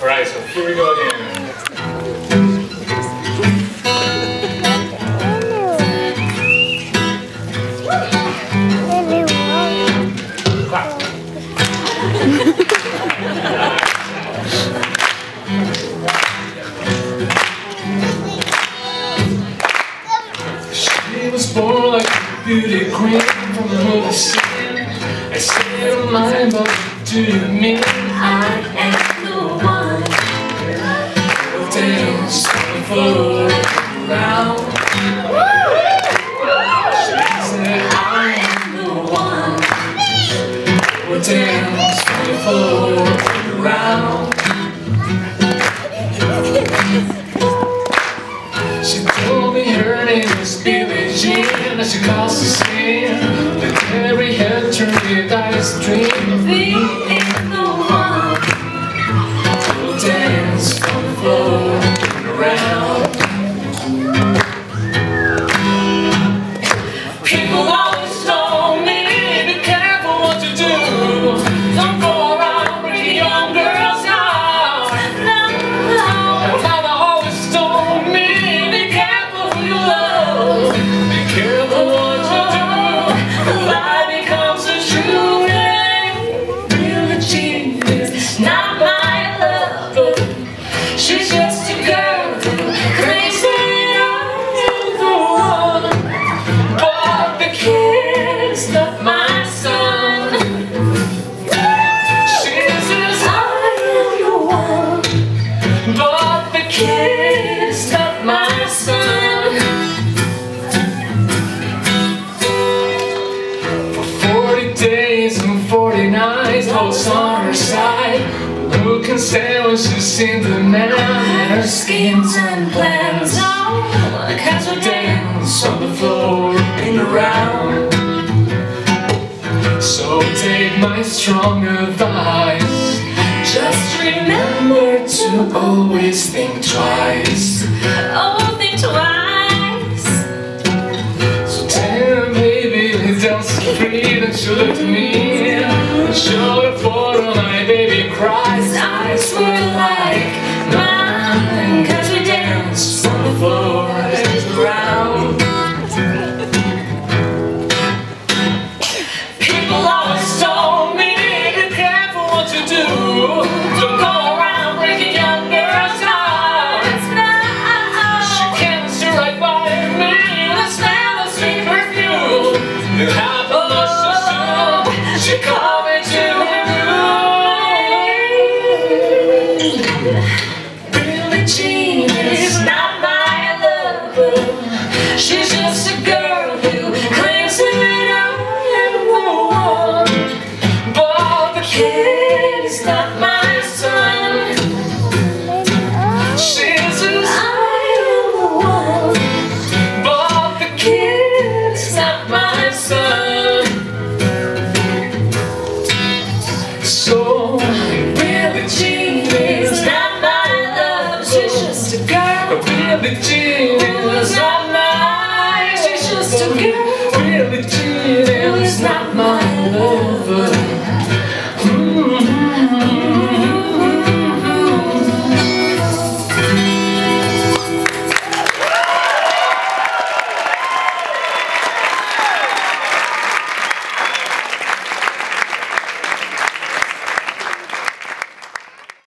Alright, so here we go again. Born like a beauty queen from the movie scene. I say to mind, but do you mean? She calls the scene With every head turned to ice dream We ain't the one. We'll dance on the floor around. People always told me Be careful what you do. Don't go around young girls' hearts. And Mama always told me Be careful who you love. Be careful can say when she's seen the man Her schemes and plans. The cats we dance on the floor and around So take my strong advice. Just remember to always think twice. Oh, think twice. So tell baby, dance free and she looked at me His eyes were like mine. Cause we danced on the floor and around People always told me, be careful what you do. Don't go around breaking young girls' hearts She right by me. Smell of sweet perfume Really?